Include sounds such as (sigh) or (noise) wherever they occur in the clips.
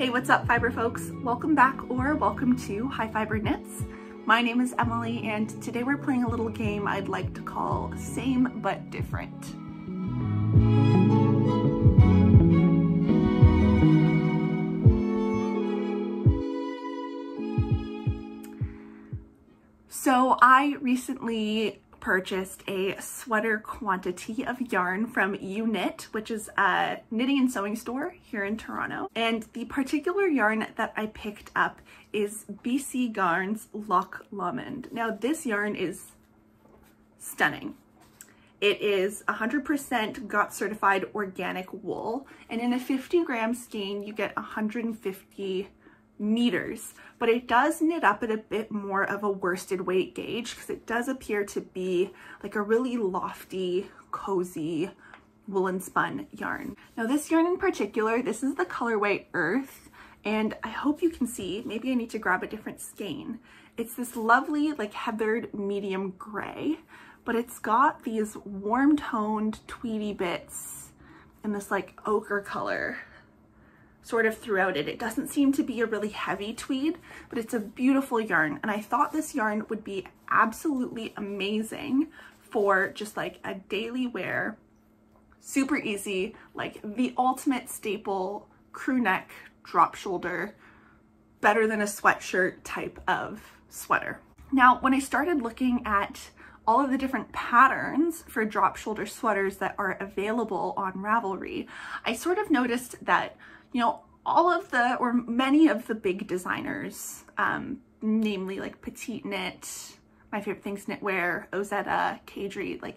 Hey, what's up fiber folks? Welcome back or welcome to High Fiber Knits. My name is Emily and today we're playing a little game I'd like to call Same But Different. So I recently purchased a sweater quantity of yarn from UKnit, which is a knitting and sewing store here in Toronto. And the particular yarn that I picked up is BC Garns Loch Lomond. Now this yarn is stunning. It is 100% GOTS certified organic wool and in a 50 gram skein you get 150 meters, but it does knit up at a bit more of a worsted weight gauge because it does appear to be like a really lofty, cozy woolen spun yarn. Now this yarn in particular, this is the colorway Earth, and I hope you can see, maybe I need to grab a different skein. It's this lovely like heathered medium gray, but it's got these warm toned tweedy bits in this like ochre color sort of throughout it. It doesn't seem to be a really heavy tweed, but it's a beautiful yarn. And I thought this yarn would be absolutely amazing for just like a daily wear, super easy, like the ultimate staple crew neck drop shoulder, better than a sweatshirt type of sweater. Now, when I started looking at all of the different patterns for drop shoulder sweaters that are available on Ravelry, I sort of noticed that you know, all of the, or many of the big designers, um, namely like Petite Knit, my favorite things knitwear, Ozetta, Caidree, like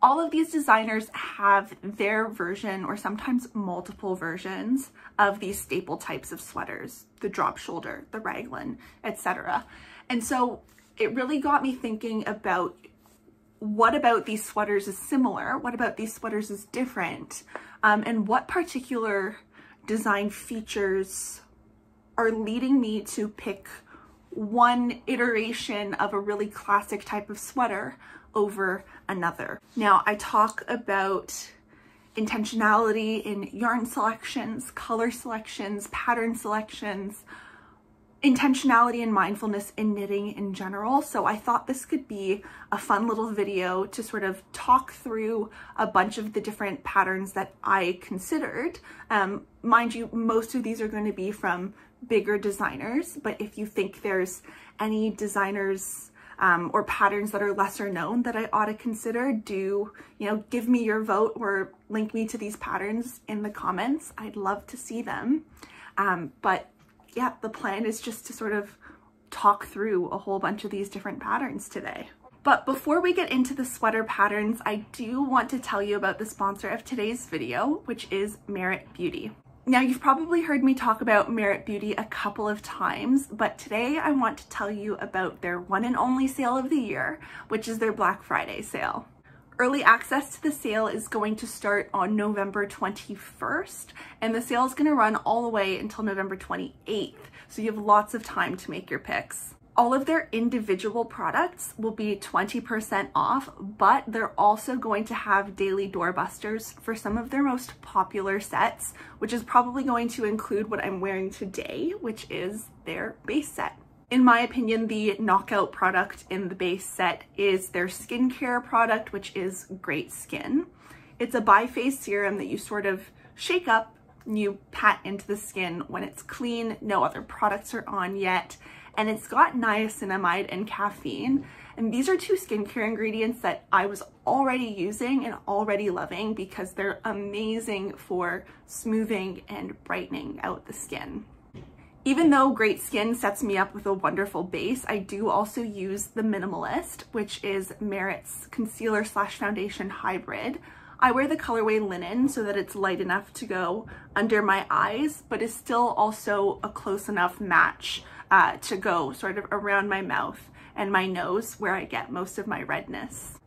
all of these designers have their version or sometimes multiple versions of these staple types of sweaters, the drop shoulder, the raglan, etc. And so it really got me thinking about what about these sweaters is similar? What about these sweaters is different? Um, and what particular design features are leading me to pick one iteration of a really classic type of sweater over another. Now I talk about intentionality in yarn selections, color selections, pattern selections, intentionality and mindfulness in knitting in general. So I thought this could be a fun little video to sort of talk through a bunch of the different patterns that I considered. Um, mind you, most of these are going to be from bigger designers, but if you think there's any designers um, or patterns that are lesser known that I ought to consider, do, you know, give me your vote or link me to these patterns in the comments. I'd love to see them. Um, but yeah, the plan is just to sort of talk through a whole bunch of these different patterns today. But before we get into the sweater patterns, I do want to tell you about the sponsor of today's video, which is Merit Beauty. Now you've probably heard me talk about Merit Beauty a couple of times, but today I want to tell you about their one and only sale of the year, which is their Black Friday sale. Early access to the sale is going to start on November 21st, and the sale is going to run all the way until November 28th, so you have lots of time to make your picks. All of their individual products will be 20% off, but they're also going to have daily doorbusters for some of their most popular sets, which is probably going to include what I'm wearing today, which is their base set. In my opinion, the knockout product in the base set is their skincare product, which is Great Skin. It's a biphase serum that you sort of shake up and you pat into the skin when it's clean, no other products are on yet, and it's got niacinamide and caffeine. And these are two skincare ingredients that I was already using and already loving because they're amazing for smoothing and brightening out the skin. Even though Great Skin sets me up with a wonderful base, I do also use the Minimalist, which is Merit's concealer slash foundation hybrid. I wear the colorway linen so that it's light enough to go under my eyes, but is still also a close enough match uh, to go sort of around my mouth and my nose where I get most of my redness.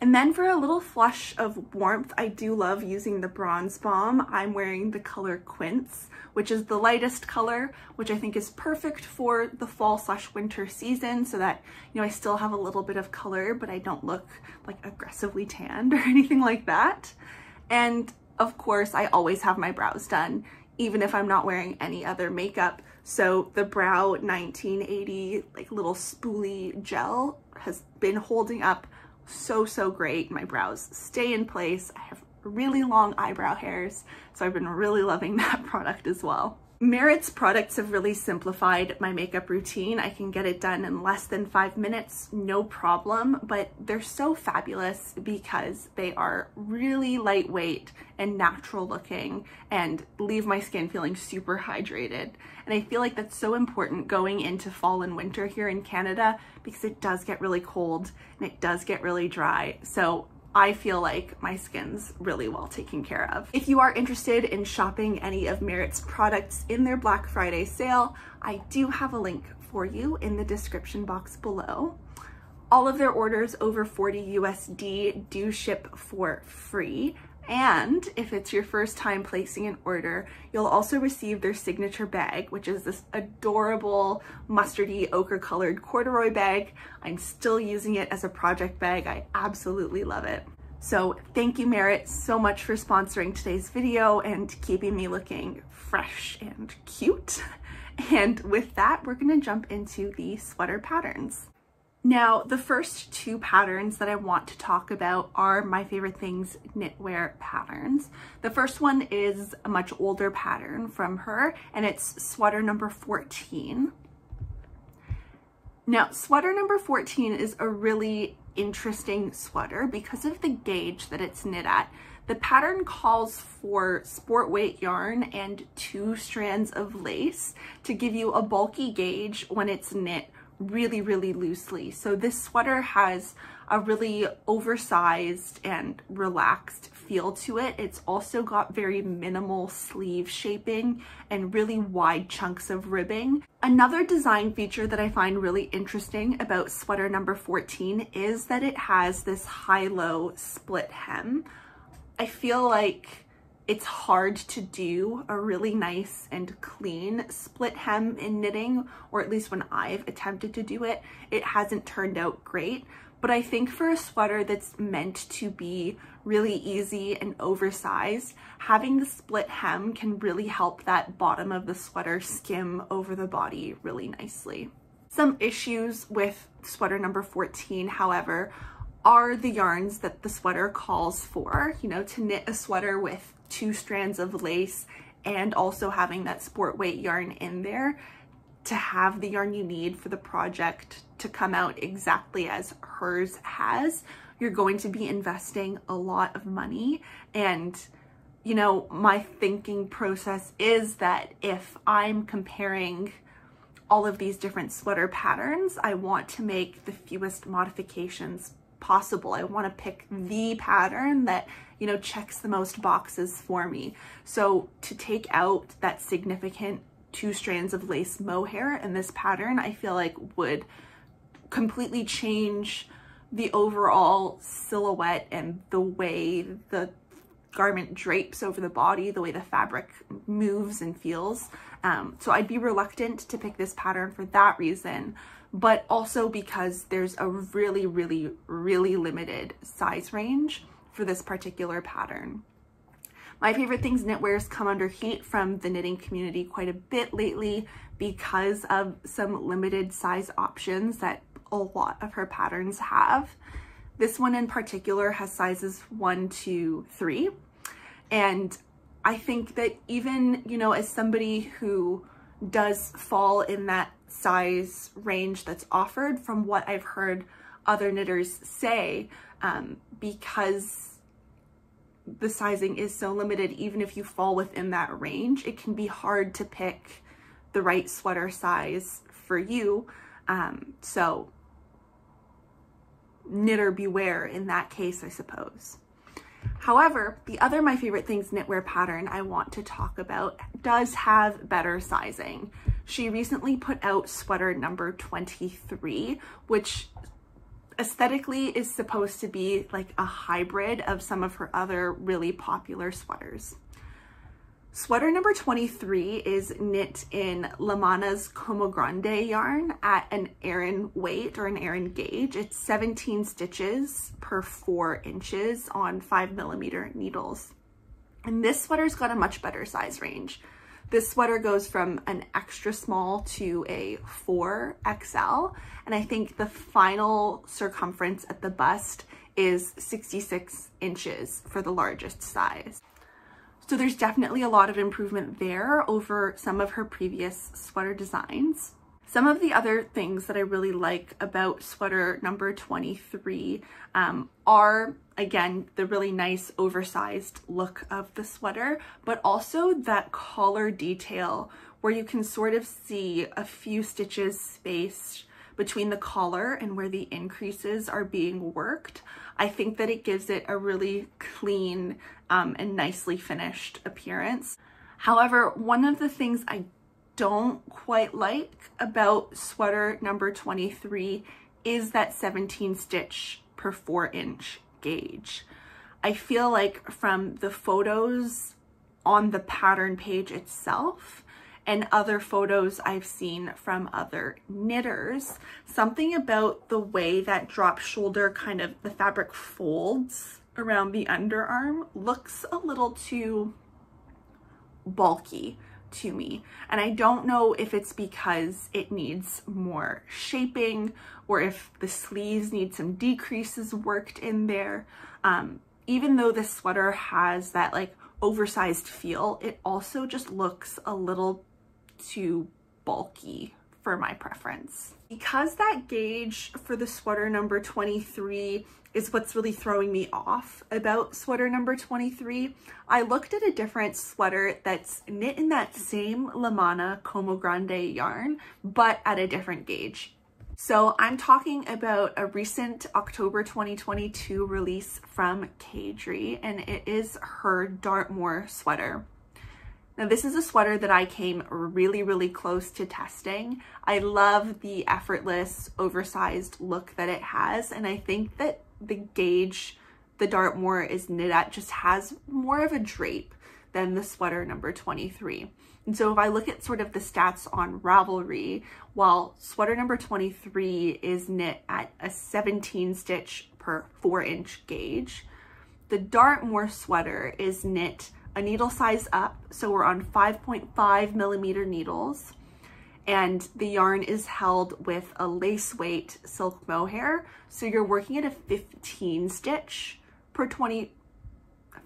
And then for a little flush of warmth, I do love using the Bronze Balm. I'm wearing the color Quince, which is the lightest color, which I think is perfect for the fall slash winter season so that, you know, I still have a little bit of color, but I don't look like aggressively tanned (laughs) or anything like that. And of course, I always have my brows done even if I'm not wearing any other makeup. So the Brow 1980 like little spoolie gel has been holding up so, so great. My brows stay in place. I have really long eyebrow hairs, so I've been really loving (laughs) that product as well. Merit's products have really simplified my makeup routine. I can get it done in less than five minutes, no problem, but they're so fabulous because they are really lightweight and natural looking and leave my skin feeling super hydrated. And I feel like that's so important going into fall and winter here in Canada because it does get really cold and it does get really dry. So I feel like my skin's really well taken care of. If you are interested in shopping any of Merit's products in their Black Friday sale, I do have a link for you in the description box below. All of their orders over 40 USD do ship for free and if it's your first time placing an order, you'll also receive their signature bag, which is this adorable mustardy ochre colored corduroy bag. I'm still using it as a project bag. I absolutely love it. So thank you Merit so much for sponsoring today's video and keeping me looking fresh and cute. (laughs) And with that, we're gonna jump into the sweater patterns. Now, the first two patterns that I want to talk about are my favorite things knitwear patterns. The first one is a much older pattern from her, and it's sweater number 14. Now, sweater number 14 is a really interesting sweater because of the gauge that it's knit at. The pattern calls for sport weight yarn and two strands of lace to give you a bulky gauge when it's knit really, really loosely. So this sweater has a really oversized and relaxed feel to it. It's also got very minimal sleeve shaping and really wide chunks of ribbing. Another design feature that I find really interesting about sweater number 14 is that it has this high-low split hem. I feel like it's hard to do a really nice and clean split hem in knitting, or at least when I've attempted to do it, it hasn't turned out great. But I think for a sweater that's meant to be really easy and oversized, having the split hem can really help that bottom of the sweater skim over the body really nicely. Some issues with sweater number 14, however, are the yarns that the sweater calls for. You know, to knit a sweater with two strands of lace and also having that sport weight yarn in there to have the yarn you need for the project to come out exactly as hers has, you're going to be investing a lot of money. And, you know, my thinking process is that if I'm comparing all of these different sweater patterns, I want to make the fewest modifications possible. I want to pick the pattern that, you know, checks the most boxes for me. So to take out that significant two strands of lace mohair in this pattern, I feel like would completely change the overall silhouette and the way the garment drapes over the body, the way the fabric moves and feels. Um, so I'd be reluctant to pick this pattern for that reason but also because there's a really, really, really limited size range for this particular pattern. My favorite things knitwears come under heat from the knitting community quite a bit lately because of some limited size options that a lot of her patterns have. This one in particular has sizes one, three. And I think that even, you know, as somebody who does fall in that size range that's offered from what I've heard other knitters say um, because the sizing is so limited even if you fall within that range it can be hard to pick the right sweater size for you um, so knitter beware in that case I suppose. However, the other My Favorite Things knitwear pattern I want to talk about does have better sizing. She recently put out sweater number 23, which aesthetically is supposed to be like a hybrid of some of her other really popular sweaters. Sweater number 23 is knit in Lamana's Como Grande yarn at an Aran weight or an Aran gauge. It's 17 stitches per four inches on five millimeter needles. And this sweater's got a much better size range. This sweater goes from an extra small to a 4XL, and I think the final circumference at the bust is 66 inches for the largest size. So there's definitely a lot of improvement there over some of her previous sweater designs. Some of the other things that I really like about sweater number 23 um, are, again, the really nice oversized look of the sweater, but also that collar detail where you can sort of see a few stitches spaced between the collar and where the increases are being worked. I think that it gives it a really clean um, and nicely finished appearance. However, one of the things I don't quite like about sweater number 23 is that 17 stitch per 4 inch gauge. I feel like from the photos on the pattern page itself and other photos I've seen from other knitters, something about the way that drop shoulder kind of the fabric folds around the underarm looks a little too bulky to me. And I don't know if it's because it needs more shaping or if the sleeves need some decreases worked in there. Um, even though this sweater has that like oversized feel, it also just looks a little too bulky for my preference. Because that gauge for the sweater number 23 is what's really throwing me off about sweater number 23. I looked at a different sweater that's knit in that same Lamana Como Grande yarn, but at a different gauge. So I'm talking about a recent October 2022 release from Caidree, and it is her Dartmoor sweater. Now this is a sweater that I came really, really close to testing. I love the effortless, oversized look that it has, and I think that the gauge the Dartmoor is knit at just has more of a drape than the sweater number 23. And so if I look at sort of the stats on Ravelry, while sweater number 23 is knit at a 17 stitch per four inch gauge, the Dartmoor sweater is knit a needle size up. So we're on 5.5 millimeter needles and the yarn is held with a lace weight silk mohair. So you're working at a 15 stitch per 20,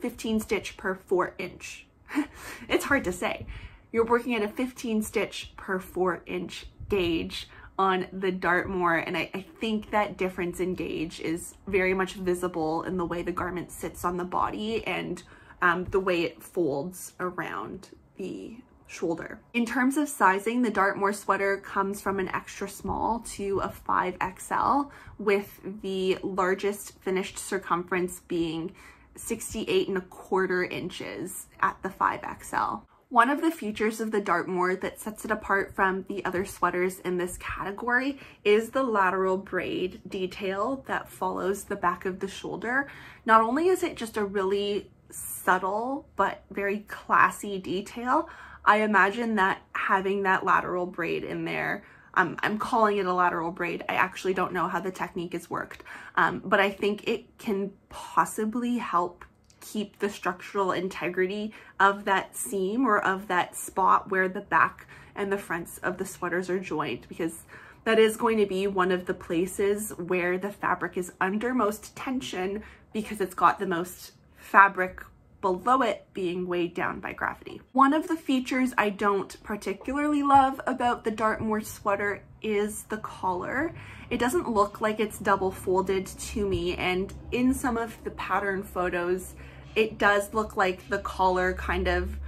15 stitch per four inch. (laughs) it's hard to say. You're working at a 15 stitch per four inch gauge on the Dartmoor and I, I, think that difference in gauge is very much visible in the way the garment sits on the body and um, the way it folds around the shoulder. In terms of sizing, the Dartmoor sweater comes from an extra small to a 5XL with the largest finished circumference being 68 and a quarter inches at the 5XL. One of the features of the Dartmoor that sets it apart from the other sweaters in this category is the lateral braid detail that follows the back of the shoulder. Not only is it just a really subtle but very classy detail, I imagine that having that lateral braid in there, um, I'm calling it a lateral braid. I actually don't know how the technique is worked, um, but I think it can possibly help keep the structural integrity of that seam or of that spot where the back and the fronts of the sweaters are joined because that is going to be one of the places where the fabric is under most tension because it's got the most fabric below it being weighed down by gravity. One of the features I don't particularly love about the Dartmoor sweater is the collar. It doesn't look like it's double folded to me and in some of the pattern photos it does look like the collar kind of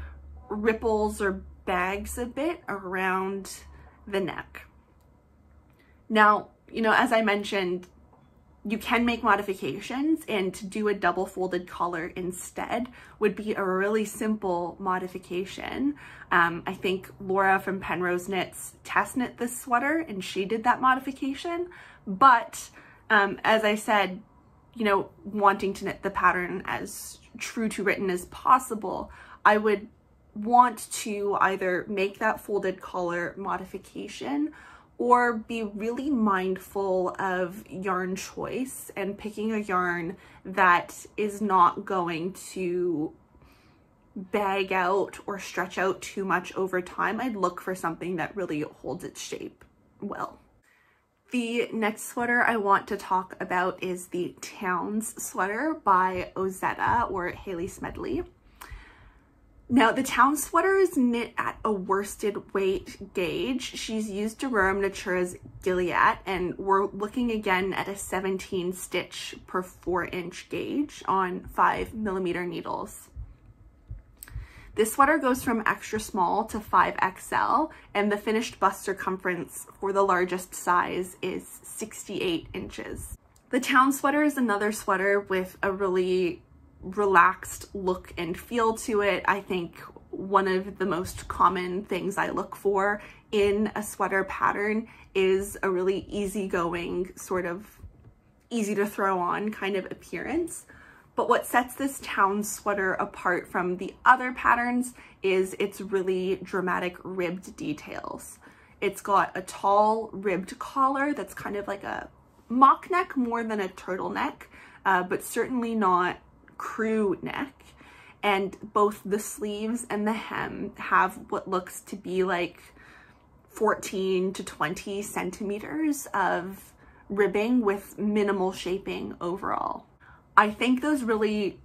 ripples or bags a bit around the neck. Now, you know, as I mentioned, you can make modifications and to do a double folded collar instead would be a really simple modification. Um, I think Laura from Penrose Knits test knit this sweater and she did that modification. But um, as I said, you know, wanting to knit the pattern as true to written as possible, I would want to either make that folded collar modification or be really mindful of yarn choice and picking a yarn that is not going to bag out or stretch out too much over time. I'd look for something that really holds its shape well. The next sweater I want to talk about is the Towns sweater by Ozetta or Haley Smedley. Now the town sweater is knit at a worsted weight gauge. She's used Aurora Natura's Gilead and we're looking again at a 17 stitch per four inch gauge on five millimeter needles. This sweater goes from extra small to 5XL and the finished bust circumference for the largest size is 68 inches. The town sweater is another sweater with a really relaxed look and feel to it. I think one of the most common things I look for in a sweater pattern is a really easygoing sort of easy to throw on kind of appearance. But what sets this town sweater apart from the other patterns is its really dramatic ribbed details. It's got a tall ribbed collar that's kind of like a mock neck more than a turtleneck, uh, but certainly not crew neck and both the sleeves and the hem have what looks to be like 14 to 20 centimeters of ribbing with minimal shaping overall. I think those really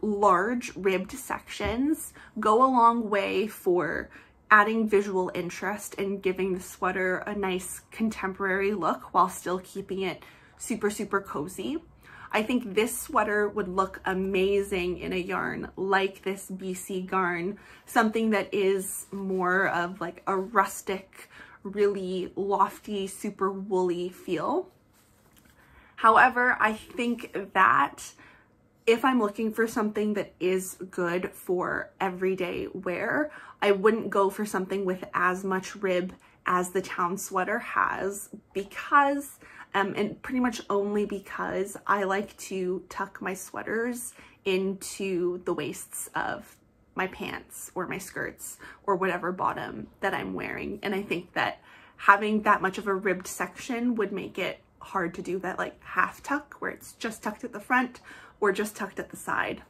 large ribbed sections go a long way for adding visual interest and giving the sweater a nice contemporary look while still keeping it super, super cozy. I think this sweater would look amazing in a yarn like this BC Garn, something that is more of like a rustic, really lofty, super woolly feel. However, I think that if I'm looking for something that is good for everyday wear, I wouldn't go for something with as much rib as the town sweater has because um, and pretty much only because I like to tuck my sweaters into the waists of my pants or my skirts or whatever bottom that I'm wearing. And I think that having that much of a ribbed section would make it hard to do that like half tuck where it's just tucked at the front or just tucked at the side.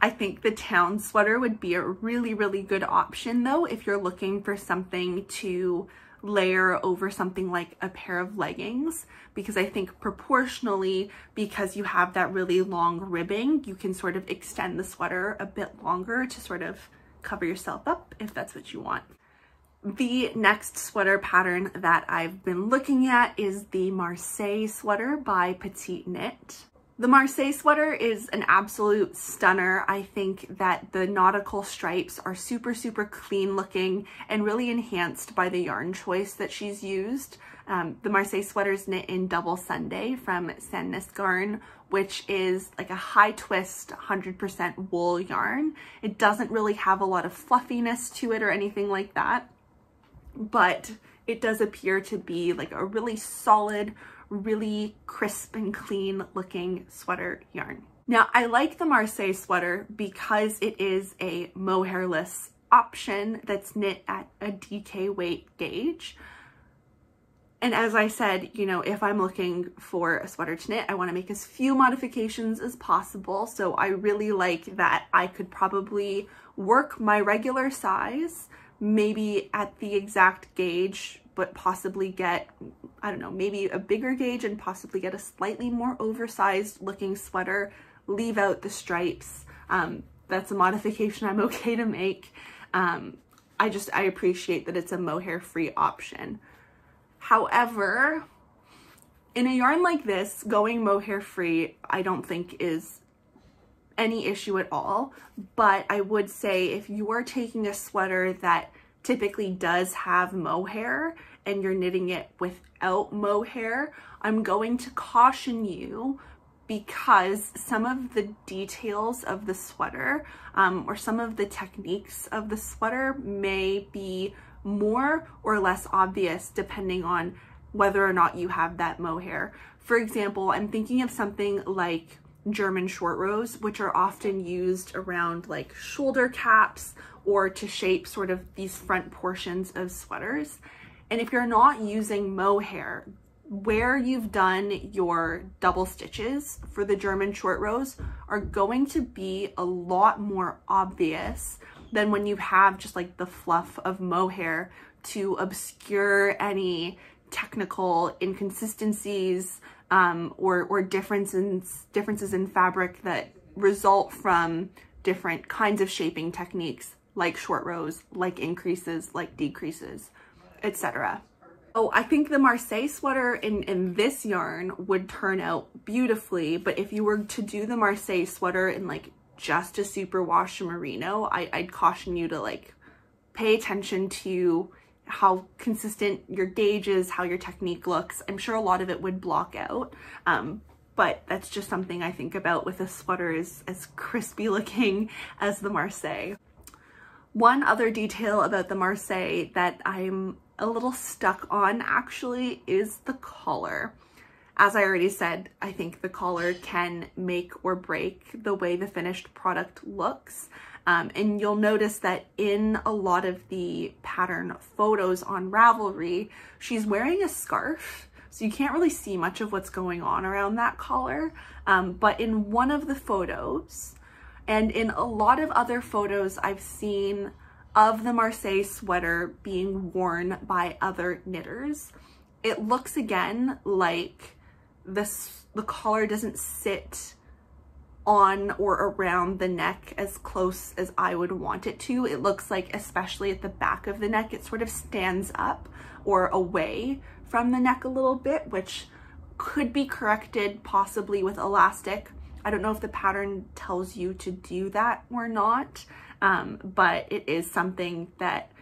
I think the town sweater would be a really, really good option though if you're looking for something to layer over something like a pair of leggings because I think proportionally because you have that really long ribbing you can sort of extend the sweater a bit longer to sort of cover yourself up if that's what you want. The next sweater pattern that I've been looking at is the Marseille sweater by Petite Knit. The Marseille sweater is an absolute stunner. I think that the nautical stripes are super, super clean looking and really enhanced by the yarn choice that she's used. Um, the Marseille sweater is knit in double Sunday from Sandnes Garn, which is like a high twist 100% wool yarn. It doesn't really have a lot of fluffiness to it or anything like that, but it does appear to be like a really solid, really crisp and clean looking sweater yarn. Now I like the Marseille sweater because it is a mohairless option that's knit at a DK weight gauge. And as I said, you know, if I'm looking for a sweater to knit, I want to make as few modifications as possible. So I really like that I could probably work my regular size, maybe at the exact gauge, but possibly get I don't know, maybe a bigger gauge and possibly get a slightly more oversized looking sweater, leave out the stripes. Um, that's a modification I'm (laughs) okay to make. Um, I just, I appreciate that it's a mohair free option. However, in a yarn like this, going mohair free, I don't think is any issue at all. But I would say if you are taking a sweater that typically does have mohair and you're knitting it without mohair, I'm going to caution you because some of the details of the sweater um, or some of the techniques of the sweater may be more or less obvious depending on whether or not you have that mohair. For example, I'm thinking of something like German short rows, which are often used around like shoulder caps or to shape sort of these front portions of sweaters. And if you're not using mohair, where you've done your double stitches for the German short rows are going to be a lot more obvious than when you have just like the fluff of mohair to obscure any technical inconsistencies um, or, or differences, differences in fabric that result from different kinds of shaping techniques like short rows, like increases, like decreases, etc. Oh, I think the Marseille sweater in, in this yarn would turn out beautifully, but if you were to do the Marseille sweater in like just a superwash merino, I, I'd caution you to like pay attention to how consistent your gauge is, how your technique looks. I'm sure a lot of it would block out, um, but that's just something I think about with a sweater is as crispy (laughs) looking as the Marseille. One other detail about the Marseille that I'm a little stuck on actually is the collar. As I already said, I think the collar can make or break the way the finished product looks. Um, and you'll notice that in a lot of the pattern photos on Ravelry, she's wearing a scarf. So you can't really see much of what's going on around that collar. Um, but in one of the photos, and in a lot of other photos I've seen of the Marseille sweater being worn by other knitters, it looks again like this the collar doesn't sit on or around the neck as close as I would want it to. It looks like, especially at the back of the neck, it sort of stands up or away from the neck a little bit, which could be corrected possibly with elastic. I don't know if the pattern tells you to do that or not, um, but it is something that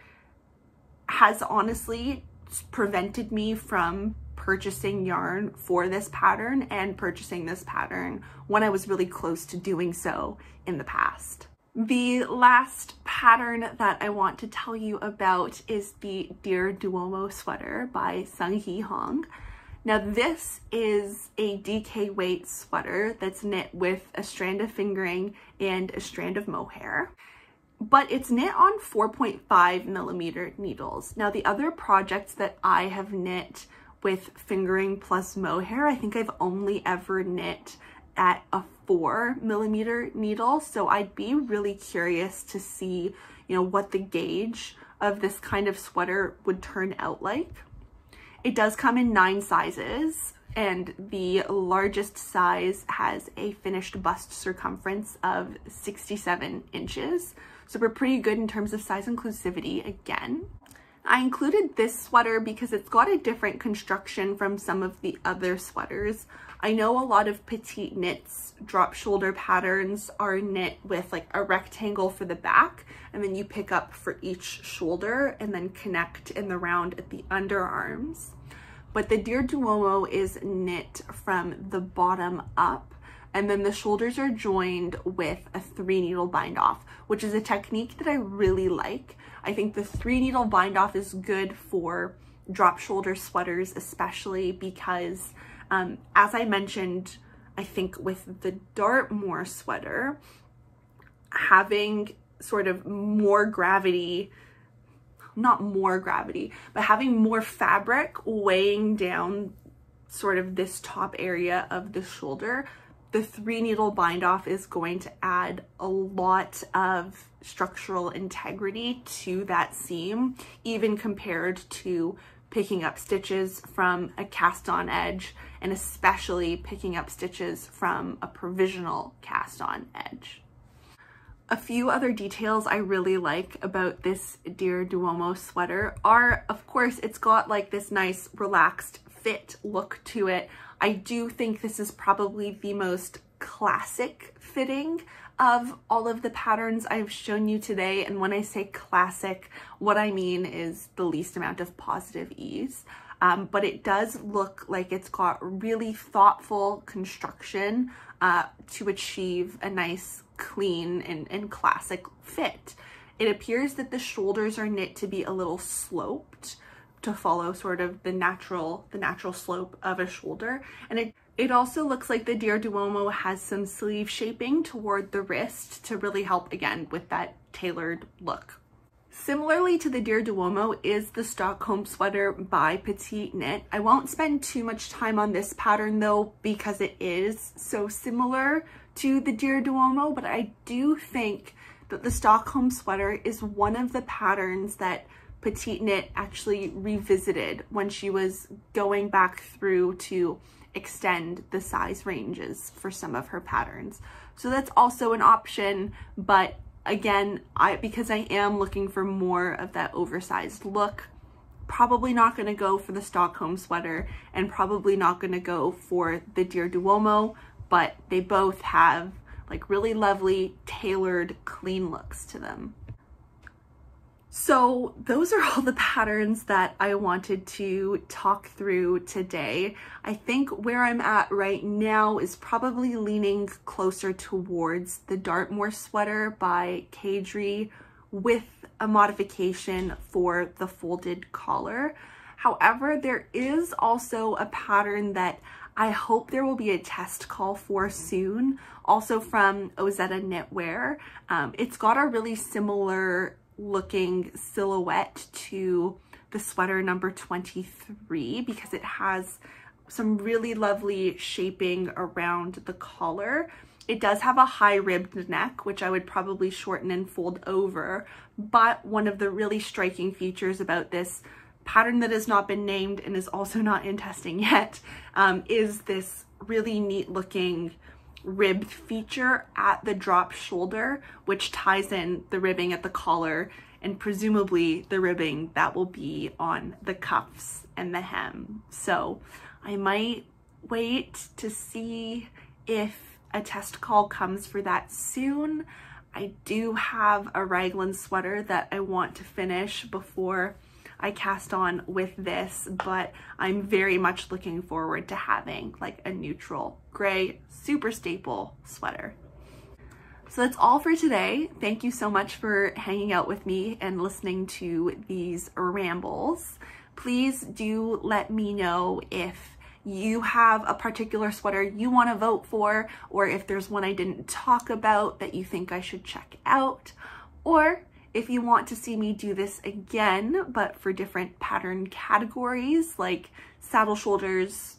has honestly prevented me from purchasing yarn for this pattern and purchasing this pattern when I was really close to doing so in the past. The last pattern that I want to tell you about is the Dear Duomo sweater by Sung Hee Hong. Now this is a DK weight sweater that's knit with a strand of fingering and a strand of mohair but it's knit on 4.5 millimeter needles. Now the other projects that I have knit with fingering plus mohair. I think I've only ever knit at a four millimeter needle. So I'd be really curious to see, you know, what the gauge of this kind of sweater would turn out like. It does come in nine sizes and the largest size has a finished bust circumference of 67 inches. So we're pretty good in terms of size inclusivity again. I included this sweater because it's got a different construction from some of the other sweaters. I know a lot of petite knits drop shoulder patterns are knit with like a rectangle for the back and then you pick up for each shoulder and then connect in the round at the underarms. But the Dear Duomo is knit from the bottom up and then the shoulders are joined with a three needle bind off, which is a technique that I really like. I think the three needle bind off is good for drop shoulder sweaters, especially because um, as I mentioned, I think with the Dartmoor sweater, having sort of more gravity, not more gravity, but having more fabric weighing down sort of this top area of the shoulder the three needle bind off is going to add a lot of structural integrity to that seam, even compared to picking up stitches from a cast on edge and especially picking up stitches from a provisional cast on edge. A few other details I really like about this Dear Duomo sweater are, of course, it's got like this nice relaxed fit look to it. I do think this is probably the most classic fitting of all of the patterns I've shown you today. And when I say classic, what I mean is the least amount of positive ease. Um, but it does look like it's got really thoughtful construction uh, to achieve a nice, clean, and, and classic fit. It appears that the shoulders are knit to be a little sloped, to follow sort of the natural the natural slope of a shoulder and it it also looks like the Dear Duomo has some sleeve shaping toward the wrist to really help again with that tailored look. Similarly to the Dear Duomo is the Stockholm sweater by Petite Knit. I won't spend too much time on this pattern though because it is so similar to the Dear Duomo, but I do think that the Stockholm sweater is one of the patterns that Petite Knit actually revisited when she was going back through to extend the size ranges for some of her patterns. So that's also an option, but again, I because I am looking for more of that oversized look, probably not going to go for the Stockholm sweater and probably not going to go for the Dear Duomo, but they both have like really lovely tailored clean looks to them. So those are all the patterns that I wanted to talk through today. I think where I'm at right now is probably leaning closer towards the Dartmoor sweater by Caidree with a modification for the folded collar. However, there is also a pattern that I hope there will be a test call for soon, also from Ozetta Knitwear. Um, it's got a really similar looking silhouette to the sweater number 23 because it has some really lovely shaping around the collar. It does have a high ribbed neck, which I would probably shorten and fold over, but one of the really striking features about this pattern that has not been named and is also not in testing (laughs) yet um, is this really neat looking ribbed feature at the drop shoulder, which ties in the ribbing at the collar and presumably the ribbing that will be on the cuffs and the hem. So I might wait to see if a test call comes for that soon. I do have a raglan sweater that I want to finish before I cast on with this, but I'm very much looking forward to having like a neutral gray, super staple sweater. So that's all for today. Thank you so much for hanging out with me and listening to these rambles. Please do let me know if you have a particular sweater you want to vote for, or if there's one I didn't talk about that you think I should check out, or if you want to see me do this again, but for different pattern categories like saddle shoulders,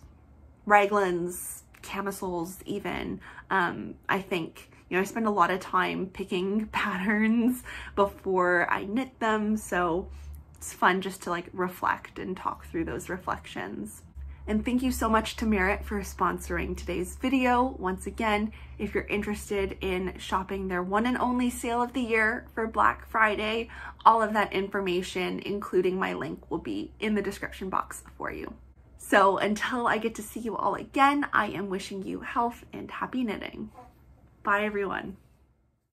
raglans, camisoles even, um, I think, you know, I spend a lot of time picking (laughs) patterns before I knit them. So it's fun just to like reflect and talk through those reflections. And thank you so much to Merit for sponsoring today's video. Once again, if you're interested in shopping their one and only sale of the year for Black Friday, all of that information, including my link, will be in the description box for you. So until I get to see you all again, I am wishing you health and happy knitting. Bye everyone.